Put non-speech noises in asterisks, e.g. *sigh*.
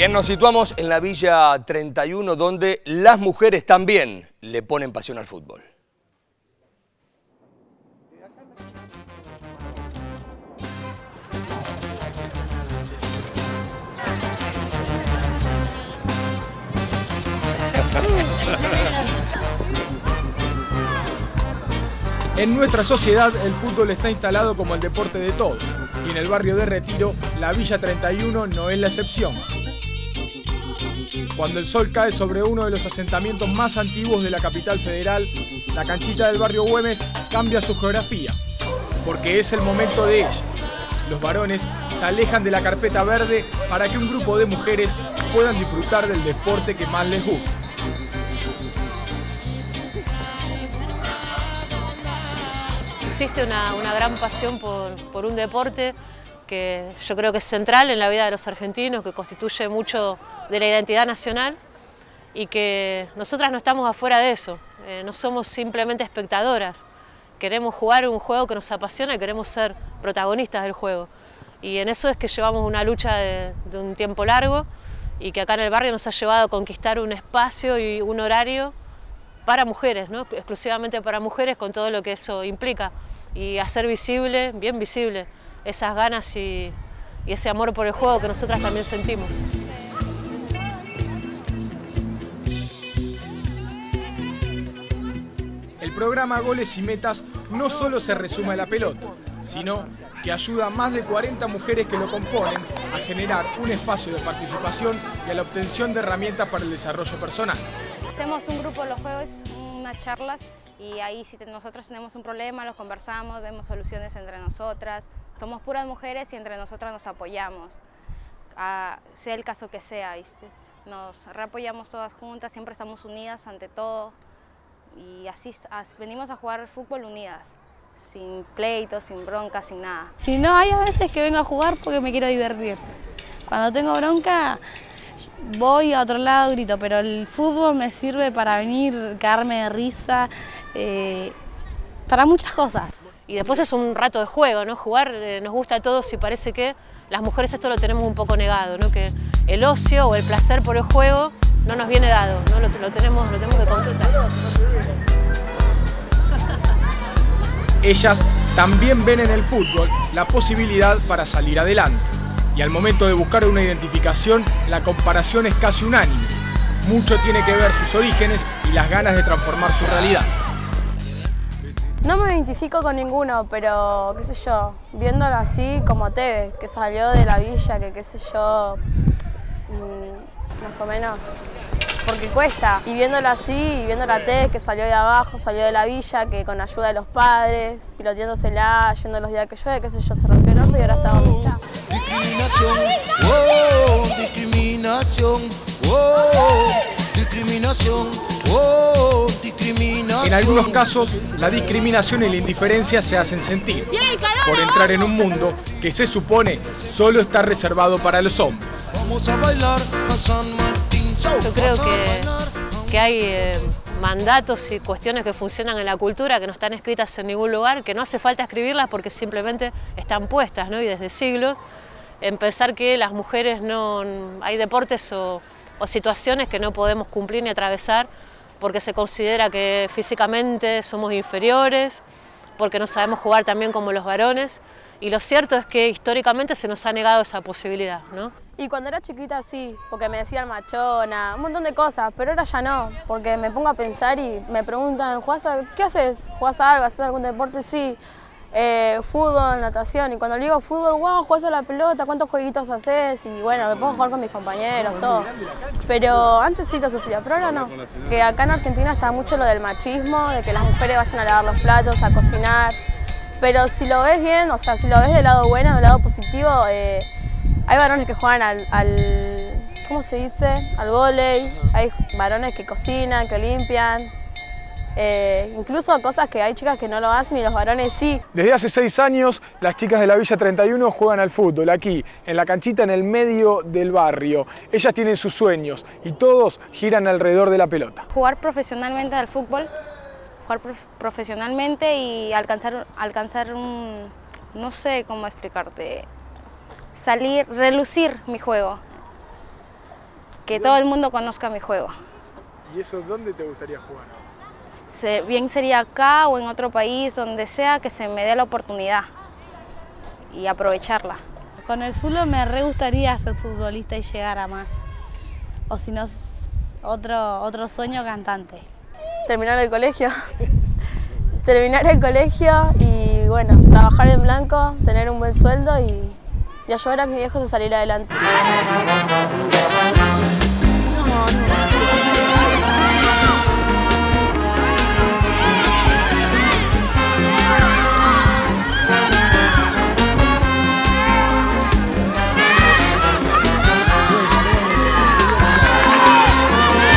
Bien, nos situamos en la Villa 31, donde las mujeres también le ponen pasión al fútbol. En nuestra sociedad el fútbol está instalado como el deporte de todos y en el barrio de Retiro la Villa 31 no es la excepción. Cuando el sol cae sobre uno de los asentamientos más antiguos de la capital federal, la canchita del barrio Güemes cambia su geografía, porque es el momento de ellas. Los varones se alejan de la carpeta verde para que un grupo de mujeres puedan disfrutar del deporte que más les gusta. existe una, gran pasión por, un deporte que yo creo que es central en la vida de los argentinos, que constituye mucho de la identidad nacional y que nosotras no estamos afuera de eso, eh, no somos simplemente espectadoras, queremos jugar un juego que nos apasiona y queremos ser protagonistas del juego. Y en eso es que llevamos una lucha de, de un tiempo largo y que acá en el barrio nos ha llevado a conquistar un espacio y un horario para mujeres, ¿no? exclusivamente para mujeres con todo lo que eso implica y hacer visible, bien visible, esas ganas y, ese amor por el juego que nosotras también sentimos. El programa Goles y Metas no solo se resume a la pelota, sino que ayuda a más de 40 mujeres que lo componen a generar un espacio de participación y a la obtención de herramientas para el desarrollo personal. Hacemos un grupo los jueves, unas charlas y ahí si nosotros tenemos un problema, los conversamos, vemos soluciones entre nosotras. Somos puras mujeres y entre nosotras nos apoyamos, sea el caso que sea. Nos reapoyamos todas juntas, siempre estamos unidas ante todo y así, venimos a jugar fútbol unidas, sin pleitos, sin broncas, sin nada. Si no, hay a veces que vengo a jugar porque me quiero divertir. Cuando tengo bronca, voy a otro lado, grito, pero el fútbol me sirve para venir, quedarme de risa, eh, para muchas cosas. Y después es un rato de juego, ¿no? Jugar eh, nos gusta a todos y parece que las mujeres esto lo tenemos un poco negado, ¿no? Que el ocio o el placer por el juego no nos viene dado, ¿no? Lo, tenemos, lo tenemos que conquistar. Ellas también ven en el fútbol la posibilidad para salir adelante. Y al momento de buscar una identificación, la comparación es casi unánime. Mucho tiene que ver sus orígenes y las ganas de transformar su realidad. No me identifico con ninguno, pero qué sé yo, viéndolo así como Tevez, que salió de la villa, que qué sé yo, mm, más o menos, porque cuesta. Y viéndolo así, y viéndolo a Tevez, que salió de abajo, salió de la villa, que con ayuda de los padres, piloteándosela, yendo los días que llueve, qué sé yo, se rompió el orto y ahora está donde está. Discriminación, oh, discriminación, oh, discriminación, oh. En algunos casos, la discriminación y la indiferencia se hacen sentir por entrar en un mundo que se supone solo está reservado para los hombres. Vamos a bailar Yo creo que, que hay eh, mandatos y cuestiones que funcionan en la cultura que no están escritas en ningún lugar, que no hace falta escribirlas porque simplemente están puestas, ¿no? Y desde siglos, en pensar que las mujeres no... hay deportes o o situaciones que no podemos cumplir ni atravesar porque se considera que físicamente somos inferiores, porque no sabemos jugar también como los varones. Y lo cierto es que históricamente se nos ha negado esa posibilidad, ¿no? Y cuando era chiquita sí, porque me decían machona, un montón de cosas, pero ahora ya no, porque me pongo a pensar y me preguntan, ¿qué haces? ¿Jugás algo? ¿Haces algún deporte? Sí. Eh, fútbol, natación, y cuando le digo fútbol, wow, juegas a la pelota, ¿cuántos jueguitos haces? Y bueno, me puedo jugar con mis compañeros, todo. Pero antes sí lo sufría, pero ahora no. Que acá en Argentina está mucho lo del machismo, de que las mujeres vayan a lavar los platos, a cocinar. Pero si lo ves bien, o sea, si lo ves del lado bueno, del lado positivo, eh, hay varones que juegan al, al ¿cómo se dice? Al volei, hay varones que cocinan, que limpian, eh, incluso cosas que hay chicas que no lo hacen y los varones sí. Desde hace seis años, las chicas de la Villa 31 juegan al fútbol, aquí, en la canchita en el medio del barrio. Ellas tienen sus sueños y todos giran alrededor de la pelota. Jugar profesionalmente al fútbol, jugar profesionalmente y alcanzar, alcanzar un, no sé cómo explicarte, salir, relucir mi juego que todo el mundo conozca mi juego. ¿Y eso dónde te gustaría jugar? Bien sería acá o en otro país, donde sea, que se me dé la oportunidad y aprovecharla. Con el fútbol me re gustaría ser futbolista y llegar a más. O si no, otro, otro sueño cantante. Terminar el colegio. *laughs* Terminar el colegio y bueno, trabajar en blanco, tener un buen sueldo y, y ayudar a mis viejos a salir adelante. No, no.